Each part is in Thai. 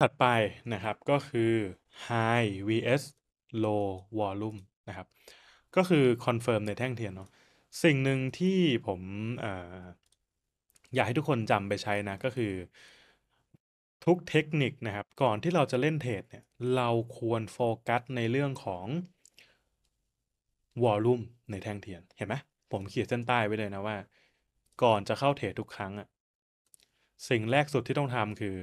ถัดไปนะครับก็คือ high vs low volume นะครับ ก็คือ confirm ในแท่งเทียนเนาะสิ่งหนึ่งที่ผมอออยากให้ทุกคนจำไปใช้นะ ก็คือทุกเทคนิคนะครับ ก่อนที่เราจะเล่น trade เนี่ย เราควรโฟกัสในเรื่องของ volume ในแท่งเทียน เห็นไหมผมขีดเส้นใต้ไว้เลยนะว่า ก่อนจะเข้า trade ทุกครั้งอะสิ่งแรกสุดที่ต้องทำคือ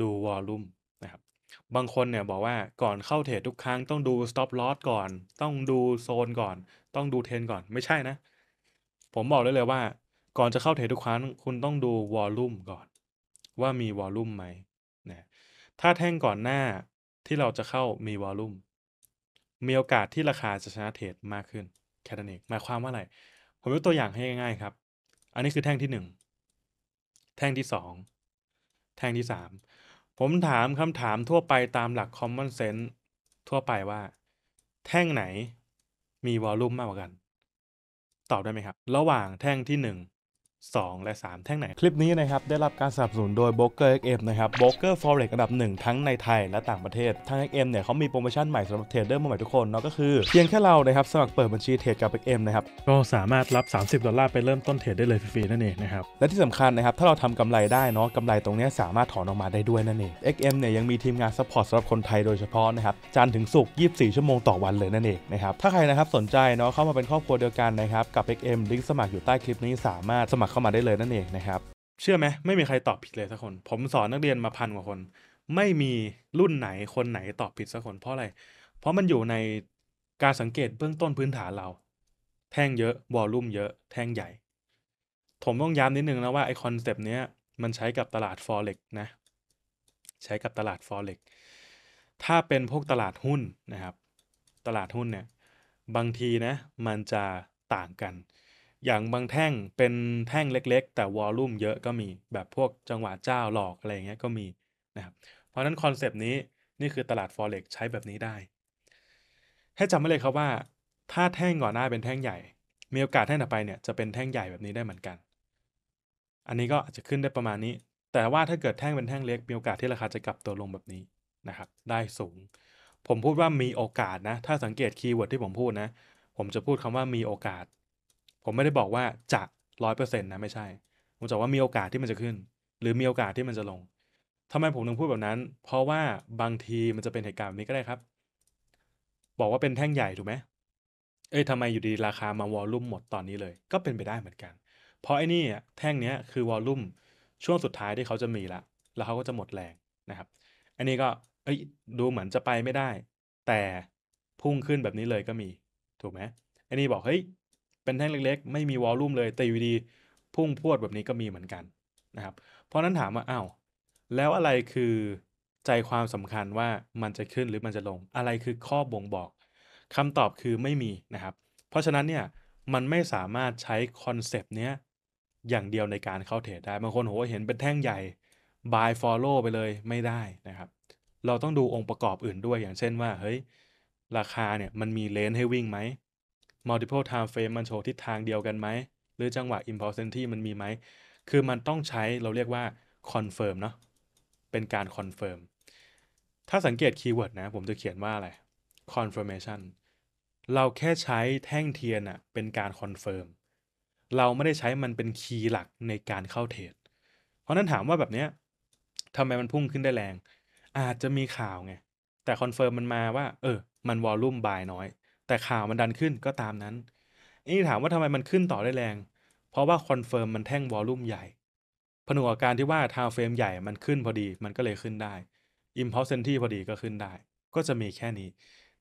ดูวอลลุ่มนะครับบางคนเนี่ยบอกว่าก่อนเข้าเทรดทุกครั้งต้องดู stop loss ก่อน ต้องดูโซนก่อน ต้องดูเทรนก่อนไม่ใช่นะ ผมบอกได้เลยว่า ก่อนจะเข้าเทรดทุกครั้ง คุณต้องดูวอลลุ่มก่อน ว่ามีวอลลุ่มไหมนะถ้าแท่งก่อนหน้าที่เราจะเข้ามีวอลลุ่มมีโอกาสที่ราคาจะชนะเทรดมากขึ้นแค่นั้นเองหมายความว่าอะไร ผมยกตัวอย่างให้ง่ายๆครับ อันนี้คือแท่งที่หนึ่งแท่งที่สองแท่งที่สาม ผมถามคำถามทั่วไปตามหลัก common sense ทั่วไปว่า แท่งไหนมี volume มากกว่ากัน ตอบได้ไหมครับ ระหว่างแท่งที่1 2 และ 3 แท่งไหน คลิปนี้นะครับ ได้รับการสนับสนุนโดย b r o k e r XM นะครับ broker Forex อันดับหนึ่งทั้งในไทยและต่างประเทศ ทาง XM เนี่ยเขามีโปรโมชั่นใหม่สำหรับ trader มือใหม่ทุกคนเนาะก็คือเพียงแค่เรานะครับสมัครเปิดบัญชี trade กับ XM นะครับ ก็สามารถรับ 30 ดอลลาร์ไปเริ่มต้น trade ได้เลยฟรีๆนั่นเองนะครับ และที่สำคัญนะครับถ้าเราทำกำไรได้เนาะกำไรตรงเนี้ยสามารถถอนออกมาได้ด้วยนั่นเอง XM เนี่ยยังมีทีมงาน support สำหรับคนไทยโดยเฉพาะนะครับจันทร์ถึงศุกร์24 ชั่วโมงต่อวันเลยนั่นเองนะครับถ้าใครนะครับสนใจเนาะเข้ามาเป็นครอบครัวเดียวกันนะครับกับ XM ลิงก์สมัครอยู่ใต้คลิปนี้สามารถสมัครเข้ามาได้เลยนั่นเองนะครับ เชื่อไหมไม่มีใครตอบผิดเลยสักคน ผมสอนนักเรียนมาพันกว่าคน ไม่มีรุ่นไหนคนไหนตอบผิดสักคนเพราะอะไร เพราะมันอยู่ในการสังเกตเบื้องต้นพื้นฐานเรา แท่งเยอะ volume เยอะแท่งใหญ่ ผมต้องย้ำนิดนึงนะว่าไอ concept เนี้ยมันใช้กับตลาด forex นะ ใช้กับตลาด forex ถ้าเป็นพวกตลาดหุ้นนะครับ ตลาดหุ้นเนี่ยบางทีนะมันจะต่างกัน อย่างบางแท่งเป็นแท่งเล็ก ๆ แต่ volume เยอะก็มีแบบพวกจังหวะเจ้าหลอกอะไรเงี้ยก็มีนะครับเพราะฉะนั้น concept นี้นี่คือตลาด forex ใช้แบบนี้ได้ ให้จำไว้เลยครับว่า ถ้าแท่งก่อนหน้าเป็นแท่งใหญ่ มีโอกาสแท่งต่อไปเนี่ยจะเป็นแท่งใหญ่แบบนี้ได้เหมือนกัน อันนี้ก็อาจจะขึ้นได้ประมาณนี้ แต่ว่าถ้าเกิดแท่งเป็นแท่งเล็ก มีโอกาสที่ราคาจะกลับตัวลงแบบนี้นะครับ ได้สูง ผมพูดว่ามีโอกาสนะ ถ้าสังเกต keyword ที่ผมพูดนะ ผมจะพูดคำว่ามีโอกาส ผมไม่ได้บอกว่าจะร้อยเปอร์เซ็นต์นะไม่ใช่ ผมจะว่ามีโอกาสที่มันจะขึ้น หรือมีโอกาสที่มันจะลงทำไมผมถึงพูดแบบนั้น เพราะว่าบางทีมันจะเป็นเหตุการณ์แบบนี้ก็ได้ครับ บอกว่าเป็นแท่งใหญ่ถูกไหมเอ้ยทำไมอยู่ดีราคามา volume หมดตอนนี้เลย ก็เป็นไปได้เหมือนกัน เพราะไอ้นี่แท่งเนี้ยคือวอลลุ่มช่วงสุดท้ายที่เขาจะมีละ แล้วเขาก็จะหมดแรงนะครับ อันนี้ก็เอ้ยดูเหมือนจะไปไม่ได้ แต่พุ่งขึ้นแบบนี้เลยก็มี ถูกไหมอันนี้บอกเฮ้ย เป็นแท่งเล็กๆ ไม่มีวอลลุ่มเลยแต่อยู่ดีพุ่งพวดแบบนี้ก็มีเหมือนกันนะครับ เพราะนั้นถามว่าอ้าวแล้วอะไรคือใจความสำคัญว่ามันจะขึ้นหรือมันจะลง อะไรคือข้อบ่งบอกคำตอบคือไม่มีนะครับ เพราะฉะนั้นเนี่ยมันไม่สามารถใช้ concept เนี้ยอย่างเดียวในการเข้าเทรดได้บางคนโหเห็นเป็นแท่งใหญ่ buy follow ไปเลยไม่ได้นะครับ เราต้องดูองค์ประกอบอื่นด้วยอย่างเช่นว่าเฮ้ยราคาเนี่ยมันมีเลนให้วิ่งไหม multiple time frame มันโชว์ทิศทางเดียวกันไหม หรือจังหวะ impulsivity มันมีไหม คือมันต้องใช้เราเรียกว่า confirm เนาะเป็นการ confirm ถ้าสังเกต keyword นะ ผมจะเขียนว่าอะไร confirmation เราแค่ใช้แท่งเทียนอะเป็นการ confirm เราไม่ได้ใช้มันเป็น key หลักในการเข้าเทรด เพราะนั้นถามว่าแบบเนี้ยทำไมมันพุ่งขึ้นได้แรง อาจจะมีข่าวไง แต่ confirm มันมาว่า เออ มัน volume buy น้อย แต่ข่าวมันดันขึ้นก็ตามนั้นนี่ถามว่าทำไมมันขึ้นต่อได้แรง เพราะว่า confirm มันแท่ง volume ใหญ่ ผนวกกับการที่ว่า time frame ใหญ่มันขึ้นพอดีมันก็เลยขึ้นได้ impulsivity พอดีก็ขึ้นได้ ก็จะมีแค่นี้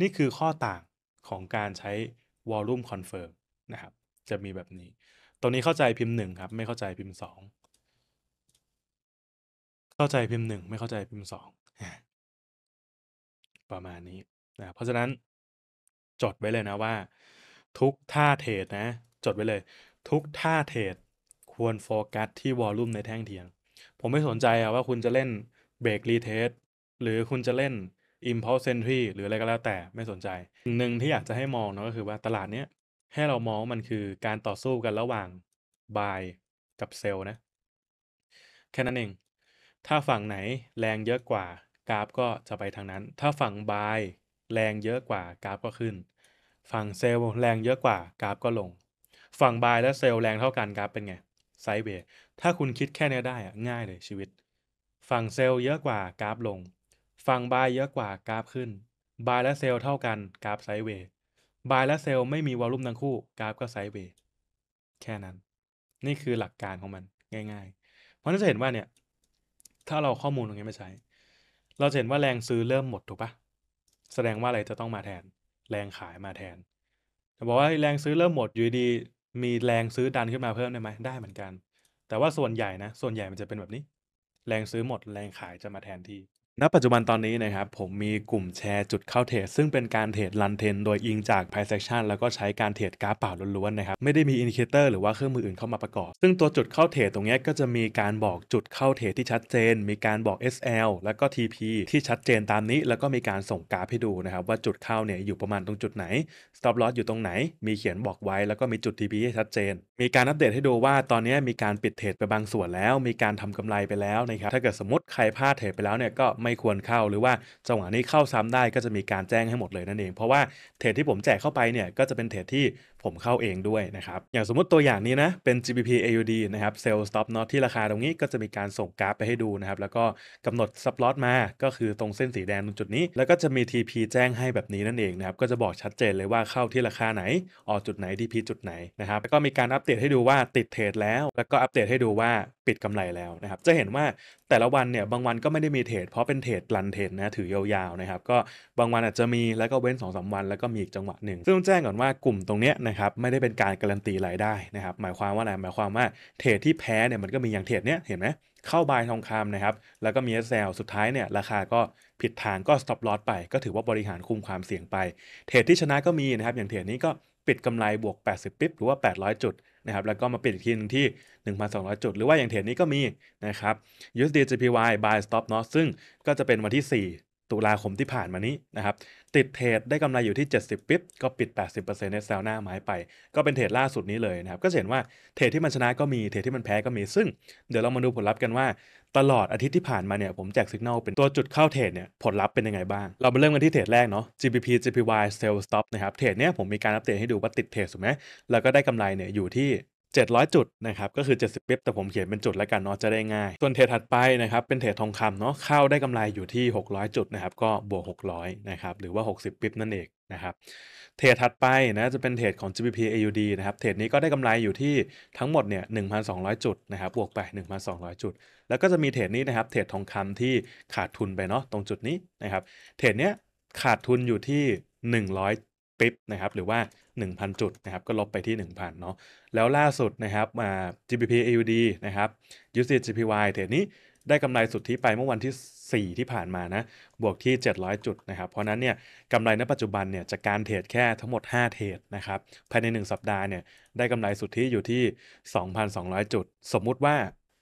นี่คือข้อต่างของการใช้ volume confirm นะครับ จะมีแบบนี้ ตรงนี้เข้าใจพิมพ์หนึ่งครับ ไม่เข้าใจพิมพ์สองเข้าใจพิมพ์หนึ่งไม่เข้าใจพิมพ์สองประมาณนี้นะเพราะฉะนั้น จดไว้เลยนะว่า ทุกท่าเทรดนะ จดไว้เลย ทุกท่าเทรดควรโฟกัสที่ volume ในแท่งเทียน ผมไม่สนใจอะว่าคุณจะเล่น break retest หรือคุณจะเล่น impulse entry หรืออะไรก็แล้วแต่ไม่สนใจสิ่งหนึ่งที่อยากจะให้มองเนาะก็คือว่าตลาดเนี้ยให้เรามองมันคือการต่อสู้กันระหว่าง buy กับ sell นะ แค่นั้นเอง ถ้าฝั่งไหนแรงเยอะกว่ากราฟก็จะไปทางนั้น ถ้าฝั่ง buy แรงเยอะกว่ากราฟก็ขึ้น ฝั่ง sell แรงเยอะกว่ากราฟก็ลง ฝั่ง buy และ sell แรงเท่ากันกราฟเป็นไง sideway ถ้าคุณคิดแค่นี้ได้อะง่ายเลยชีวิต ฝั่ง sell เยอะกว่ากราฟลง ฝั่ง buy เยอะกว่ากราฟขึ้น buy และ sell เท่ากันกราฟ sideway buy และ sell ไม่มี volume ทั้งคู่กราฟก็ sideway แค่นั้น นี่คือหลักการของมันง่ายๆ เพราะนั้นจะเห็นว่าเนี่ย ถ้าเราข้อมูลตรงนี้มาใช้ เราจะเห็นว่าแรงซื้อเริ่มหมดถูกปะ แสดงว่าอะไรจะต้องมาแทน แรงขายมาแทนแต่บอกว่าแรงซื้อเริ่มหมดอยู่ดีมีแรงซื้อดันขึ้นมาเพิ่มได้ไหมได้เหมือนกัน แต่ว่าส่วนใหญ่นะ ส่วนใหญ่มันจะเป็นแบบนี้ แรงซื้อหมด แรงขายจะมาแทนที่ ณ ปัจจุบันตอนนี้นะครับ ผมมีกลุ่มแชร์จุดเข้าเทรดซึ่งเป็นการเทรด run trend โดยอิงจาก price action แล้วก็ใช้การเทรดกราฟเปล่าล้วนๆนะครับ ไม่ได้มี indicator หรือว่าเครื่องมืออื่นเข้ามาประกอบ ซึ่งตัวจุดเข้าเทรดตรงนี้ก็จะมีการบอกจุดเข้าเทรดที่ชัดเจน มีการบอก SL แล้วก็ TP ที่ชัดเจนตามนี้ แล้วก็มีการส่งกราฟให้ดูนะครับว่าจุดเข้าเนี่ยอยู่ประมาณตรงจุดไหน stop loss อยู่ตรงไหน มีเขียนบอกไว้ แล้วก็มีจุด TP ให้ชัดเจน มีการอัปเดตให้ดูว่าตอนนี้มีการปิดเทรดไปบางส่วนแล้ว มีการทำกำไรไปแล้วนะครับถ้าเกิดสมมติใครพลาดเทรดไปแล้วเนี่ยก็ไไม่ควรเข้า หรือว่าจังหวะนี้เข้าซ้ำได้ก็จะมีการแจ้งให้หมดเลยนั่นเอง เพราะว่าเทรดที่ผมแจกเข้าไปเนี่ยก็จะเป็นเทรดที่ผมเข้าเองด้วยนะครับอย่างสมมติตัวอย่างนี้นะเป็น GBP AUD นะครับ Sell Stop Loss ที่ราคาตรงนี้ก็จะมีการส่งกราฟไปให้ดูนะครับแล้วก็กำหนด Stop Loss มาก็คือตรงเส้นสีแดงตรงจุดนี้ แล้วก็จะมี TP แจ้งให้แบบนี้นั่นเองนะครับก็จะบอกชัดเจนเลยว่าเข้าที่ราคาไหนออกจุดไหน TP จุดไหนนะครับแล้วก็มีการอัปเดตให้ดูว่าติดเทรดแล้ว แล้วก็อัปเดตให้ดูว่า ปิดกำไรแล้วนะครับ จะเห็นว่าแต่ละวันเนี่ยบางวันก็ไม่ได้มีเทรดเพราะเป็นเทรดรันเทรดนะถือยาวๆนะครับ ก็บางวันอาจจะมีแล้วก็เว้น2อสวัน แล้วก็มีอีกจังหวะหนึ่งซึ่งต้องแจ้งก่อนว่ากลุ่มตรงเนี้ยนะครับไม่ได้เป็นการการันตีรายได้นะครับ หมายความว่าอะไรหมายความว่าเทรดที่แพ้เนี่ยมันก็มีอย่างเทรดเนี้ยเห็นไหมเข้าบายทองคำนะครับ แล้วก็มี SL สุดท้ายเนี่ยราคาก็ผิดทางก็ stop loss ไป ก็ถือว่าบริหารคุมความเสี่ยงไป เทรดที่ชนะก็มีนะครับ อย่างเทรดนี้ก็ปิดกำไรบวก 80 ปิ๊บหรือว่า 800 จุด นะครับแล้วก็มาปิดอีกทีนึงที่ 1,200 จุด หรือว่าอย่างเทรดนี้ก็มีนะครับ USD JPY buy stop loss ซึ่งก็จะเป็นวันที่4 ตุลาคมที่ผ่านมานี้นะครับติดเทรดได้กำไรอยู่ที่ 70 ปิ๊บก็ปิด 80%ในแซลหน้าไม้ไป ก็เป็นเทรดล่าสุดนี้เลยนะครับก็เห็นว่าเทรดที่มันชนะก็มีเทรดที่มันแพ้ก็มีซึ่ง เดี๋ยวเรามาดูผลลัพธ์กันว่า ตลอดอาทิตย์ที่ผ่านมาเนี่ยผมแจกสัญญาณเป็นตัวจุดเข้าเทรดเนี่ยผลลัพธ์เป็นยังไงบ้าง เรามาเริ่มกันที่เทรดแรกเนาะ GBP JPY sell stop นะครับเทรดเนี้ยผมมีการอัปเดตให้ดูว่าติดเทรดถูกไหมแล้วก็ได้กำไรเนี่ยอยู่ที่ 700 จุดนะครับก็คือ 70ปิ๊บแต่ผมเขียนเป็นจุดแล้วกันเนาะจะได้ง่าย ส่วนเทรดถัดไปนะครับเป็นเทรดทองคำเนาะเข้าได้กำไรอยู่ที่ 600 จุดนะครับก็บวก 600นะครับหรือว่า 60ปิ๊บนั่นเองนะครับเทรดถัดไปนะจะเป็นเทรดของ GBP AUD นะครับเทรดนี้ก็ได้กำไรอยู่ที่ทั้งหมดเนี่ย 1,200 จุดนะครับบวกไป 1,200 จุด แล้วก็จะมีเทรดนี้นะครับเทรดทองคำที่ขาดทุนไปเนาะตรงจุดนี้นะครับเทรดเนี้ยขาดทุนอยู่ที่100 ปิ๊บนะครับหรือว่า 1,000 จุดนะครับก็ลบไปที่ 1,000เนาะแล้วล่าสุดนะครับมา GBP AUD นะครับ USD JPY เทรดนี้ได้กำไรสุทธิไปเมื่อวันที่ 4 ที่ผ่านมานะ บวกที่ 700 จุดนะครับ เพราะนั้นเนี่ยกำไรณปัจจุบันเนี่ยจากการเทรดแค่ทั้งหมด 5 เทรดนะครับ ภายใน 1 สัปดาห์เนี่ยได้กำไรสุทธิอยู่ที่ 2,200 จุด สมมุติว่า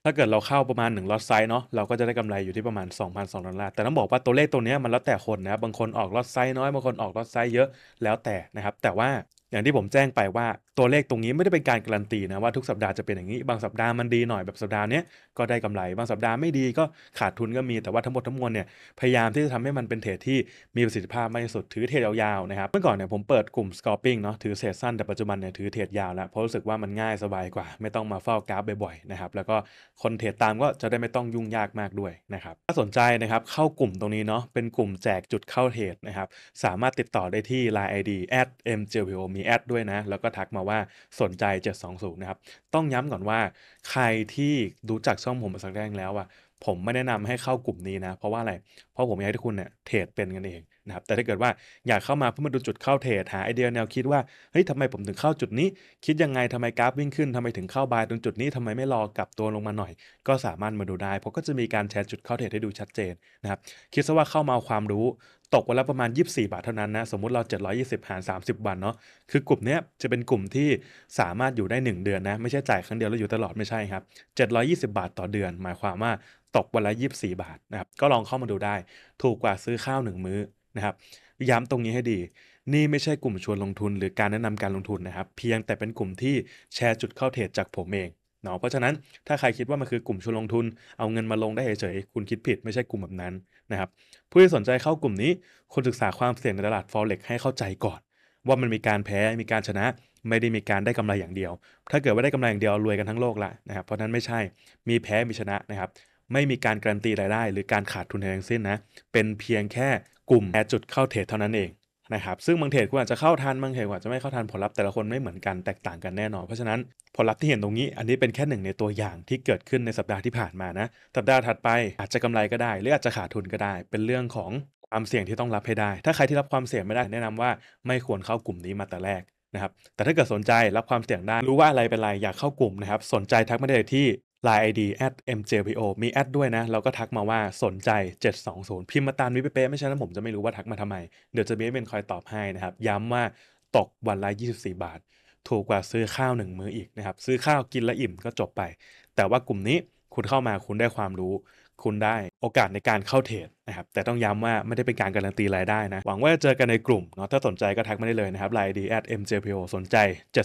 ถ้าเกิดเราเข้าประมาณ1 lot size เนาะเราก็จะได้กำไรอยู่ที่ประมาณ 2,200ดอลลาร์แต่ต้องบอกว่าตัวเลขตัวนี้มันแล้วแต่คนนะบางคนออก lot size น้อยบางคนออก lot size เยอะแล้วแต่นะครับแต่ว่าอย่างที่ผมแจ้งไปว่า ตัวเลขตรงนี้ไม่ได้เป็นการการันตีนะว่าทุกสัปดาห์จะเป็นอย่างนี้ บางสัปดาห์มันดีหน่อยแบบสัปดาห์นี้ก็ได้กำไร บางสัปดาห์ไม่ดีก็ขาดทุนก็มีแต่ว่าทั้งหมดทั้งมวลเนี่ยพยายามที่จะทำให้มันเป็นเทรดที่มีประสิทธิภาพมากที่สุดถือเทรดยาวๆนะครับเมื่อก่อนเนี่ยผมเปิดกลุ่ม scalping เนาะถือเทรดสั้นแต่ปัจจุบันเนี่ยถือเทรดยาวแล้วเพราะรู้สึกว่ามันง่ายสบายกว่า ไม่ต้องมาเฝ้ากราฟบ่อยๆนะครับแล้วก็คนเทรดตามก็จะได้ไม่ต้องยุ่งยากมากด้วยนะครับถ้าสนใจนะครับเข้ากลุ่มตรงนี้เนาะเป็นกลุ่มแจกจุดเข้าเทรดนะครับสามารถติดต่อได้ที่ line ID @mjpo มีแอดด้วยนะแล้วก็ทักมาว่าสนใจ 720 นะครับ ต้องย้ำก่อนว่า ใครที่รู้จักช่องผมมาสักแรกแล้วอะผมไม่แนะนำให้เข้ากลุ่มนี้นะ เพราะว่าอะไร เพราะผมอยากให้ทุกคุณเนี่ยเทรดเป็นกันเอง นะครับแต่ถ้าเกิดว่าอยากเข้ามาเพื่อมาดูจุดเข้าเทรดหาไอเดียแนวคิดว่าเฮ้ยทำไมผมถึงเข้าจุดนี้ คิดยังไงทำไมกราฟวิ่งขึ้นทำไมถึงเข้าบายตรงจุดนี้ทำไมไม่รอกลับตัวลงมาหน่อย ก็สามารถมาดูได้ เพราะก็จะมีการแชร์จุดเข้าเทรดให้ดูชัดเจนนะครับคิดซะว่าเข้ามาความรู้ตกวันละประมาณ 24 บาทเท่านั้นนะ สมมุติเรา 720 หาร 30 วันเนาะ คือกลุ่มนี้จะเป็นกลุ่มที่สามารถอยู่ได้ 1 เดือนนะ ไม่ใช่จ่ายครั้งเดียวแล้วอยู่ตลอดไม่ใช่ครับ 720 บาทต่อเดือน หมายความว่าตกวันละ 24 บาทนะครับ ก็ลองเข้ามาดูได้ ถูกกว่าซื้อข้าว 1 มื้อ นะครับย้ำตรงนี้ให้ดี นี่ไม่ใช่กลุ่มชวนลงทุนหรือการแนะนำการลงทุนนะครับ เพียงแต่เป็นกลุ่มที่แชร์จุดเข้าเทรดจากผมเองเนาะเพราะฉะนั้นถ้าใครคิดว่ามันคือกลุ่มชวนลงทุน เอาเงินมาลงได้เฉยๆคุณคิดผิดไม่ใช่กลุ่มแบบนั้นนะครับผู้ที่สนใจเข้ากลุ่มนี้ควรศึกษาความเสี่ยงในตลาด forex ให้เข้าใจก่อน ว่ามันมีการแพ้มีการชนะไม่ได้มีการได้กำไรอย่างเดียว ถ้าเกิดว่าได้กำไรอย่างเดียวรวยกันทั้งโลกละนะครับเพราะนั้นไม่ใช่มีแพ้มีชนะนะครับไม่มีการการันตีรายได้ หรือการขาดทุนใดทั้งสิ้นนะเป็นเพียงแค่ กลุ่มแอจุดเข้าเทรดเท่านั้นเองนะครับซึ่งบางเทรดคุณอาจจะเข้าทันบางเทรดอาจจะไม่เข้าทันผลลัพธ์แต่ละคนไม่เหมือนกันแตกต่างกันแน่นอน เพราะฉะนั้นผลลัพธ์ที่เห็นตรงนี้ อันนี้เป็นแค่หนึ่งในตัวอย่างที่เกิดขึ้นในสัปดาห์ที่ผ่านมานะสัปดาห์ถัดไปอาจจะกำไรก็ได้ หรืออาจจะขาดทุนก็ได้ เป็นเรื่องของความเสี่ยงที่ต้องรับให้ได้ ถ้าใครที่รับความเสี่ยงไม่ได้แนะนำว่าไม่ควรเข้ากลุ่มนี้มาแต่แรกนะครับแต่ถ้าเกิดสนใจรับความเสี่ยงได้รู้ว่าอะไรเป็นไรอยากเข้ากลุ่มนะครับสนใจทักมาได้เลยที่ Line ID at mjpo มีแอดด้วยนะ เราก็ทักมาว่าสนใจ 720 พิมพ์มาตามนี้เป๊ะไม่ใช่นั้นผมจะไม่รู้ว่าทักมาทำไม เดี๋ยวจะมีเป็นคอยตอบให้นะครับ ย้ำว่าตกวันละ 24 บาท ถูกกว่าซื้อข้าวหนึ่งมื้ออีกนะครับ ซื้อข้าวกินแล้วอิ่มก็จบไป แต่ว่ากลุ่มนี้คุณเข้ามาคุณได้ความรู้ คุณได้โอกาสในการเข้าเทรดนะครับ แต่ต้องย้ำว่าไม่ได้เป็นการการันตีรายได้นะ หวังว่าจะเจอกันในกลุ่มเนาะถ้าสนใจก็ทักมาได้เลยนะครับ Line ID at mjpo สนใจ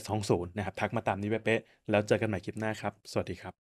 720 นะครับ ทักมาตามนี้เป๊ะๆแล้วเจอกันใหม่คลิปหน้าครับ สวัสดีครับ